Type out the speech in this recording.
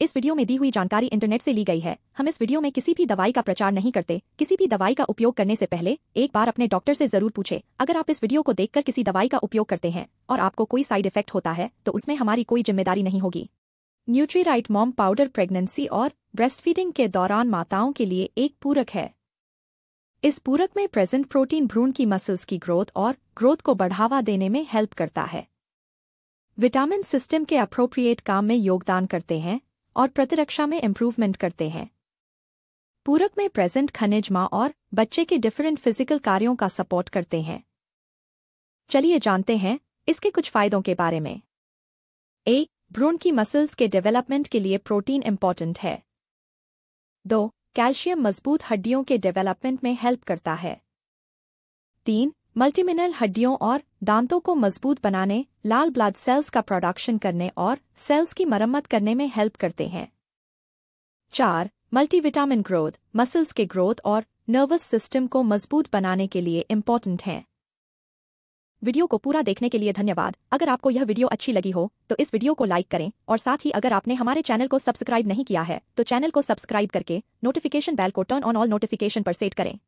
इस वीडियो में दी हुई जानकारी इंटरनेट से ली गई है। हम इस वीडियो में किसी भी दवाई का प्रचार नहीं करते। किसी भी दवाई का उपयोग करने से पहले एक बार अपने डॉक्टर से ज़रूर पूछे। अगर आप इस वीडियो को देखकर किसी दवाई का उपयोग करते हैं और आपको कोई साइड इफ़ेक्ट होता है तो उसमें हमारी कोई ज़िम्मेदारी नहीं होगी। न्यूट्रीराइट मॉम पाउडर प्रेगनेंसी और ब्रेस्ट फीडिंग के दौरान माताओं के लिए एक पूरक है। इस पूरक में प्रेजेंट प्रोटीन भ्रूण की मसल्स की ग्रोथ और ग्रोथ को बढ़ावा देने में हेल्प करता है। विटामिन सिस्टम के अप्रोप्रिएट काम में योगदान करते हैं। और प्रतिरक्षा में इम्प्रूवमेंट करते हैं। पूरक में प्रेजेंट खनिज माँ और बच्चे के डिफरेंट फ़िज़िकल कार्यों का सपोर्ट करते हैं। चलिए जानते हैं इसके कुछ फायदों के बारे में। ए भ्रूण की मसल्स के डेवलपमेंट के लिए प्रोटीन इंपॉर्टेंट है। दो कैल्शियम मज़बूत हड्डियों के डेवलपमेंट में हेल्प करता है। तीन मल्टीमिनल हड्डियों और दांतों को मज़बूत बनाने, लाल ब्लड सेल्स का प्रोडक्शन करने और सेल्स की मरम्मत करने में हेल्प करते हैं। चार मल्टीविटामिन ग्रोथ मसल्स के ग्रोथ और नर्वस सिस्टम को मज़बूत बनाने के लिए इम्पोर्टेंट हैं। वीडियो को पूरा देखने के लिए धन्यवाद। अगर आपको यह वीडियो अच्छी लगी हो तो इस वीडियो को लाइक करें और साथ ही अगर आपने हमारे चैनल को सब्सक्राइब नहीं किया है तो चैनल को सब्सक्राइब करके नोटिफिकेशन बेल को टर्न ऑन ऑल नोटिफिकेशन पर सेट करें।